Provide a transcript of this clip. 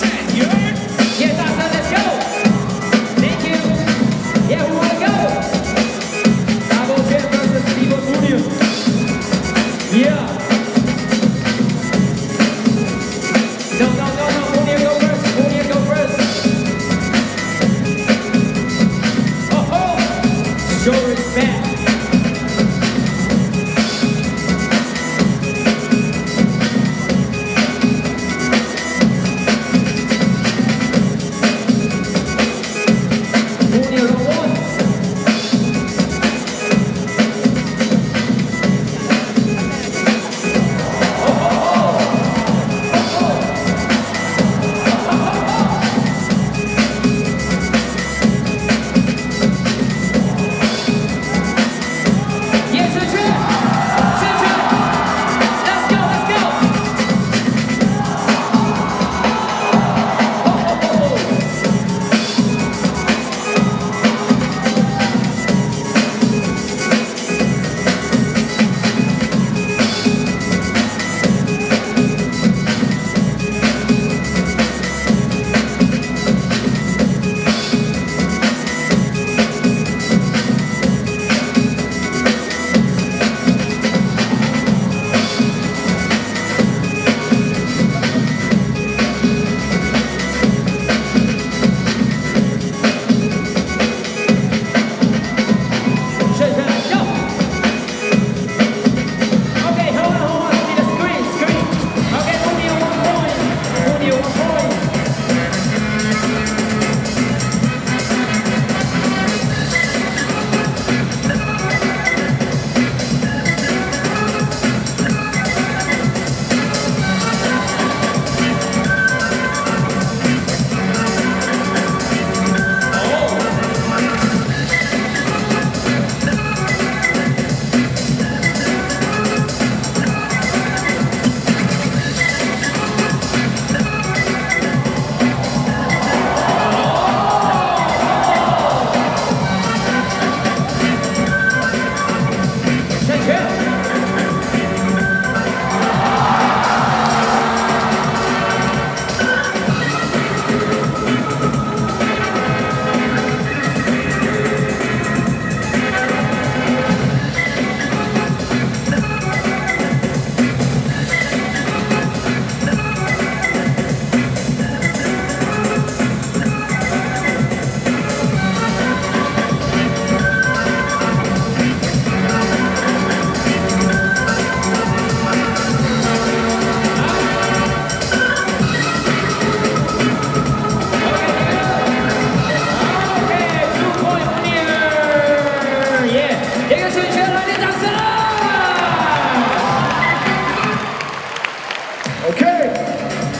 set, yeah.